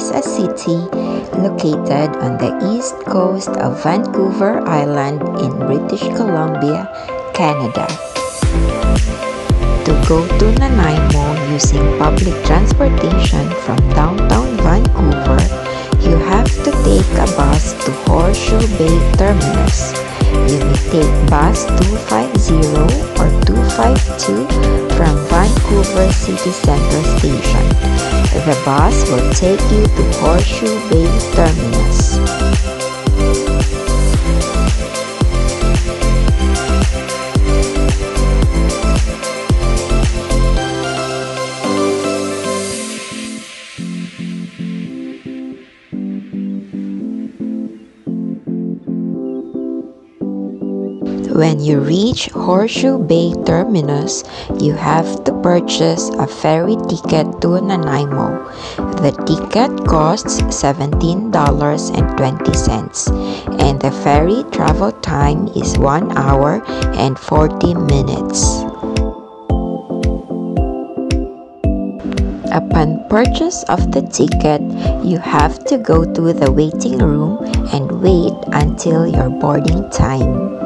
Is a city located on the east coast of Vancouver Island in British Columbia, Canada. To go to Nanaimo using public transportation from downtown Vancouver, you have to take a bus to Horseshoe Bay Terminus. You may take bus 250 or 252 from Vancouver City Center Station. The bus will take you to Horseshoe Bay Terminus. When you reach Horseshoe Bay Terminus, you have to purchase a ferry ticket to Nanaimo. The ticket costs $17.20 and the ferry travel time is 1 hour and 40 minutes. Upon purchase of the ticket, you have to go to the waiting room and wait until your boarding time.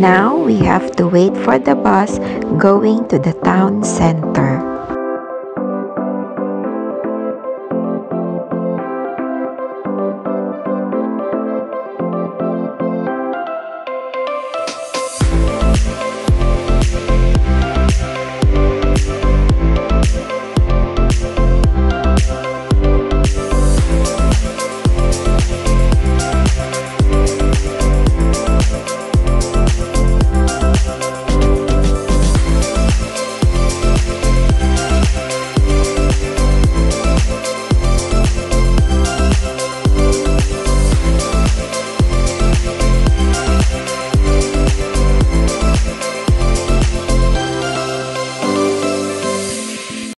Now we have to wait for the bus going to the town center.